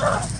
Ugh.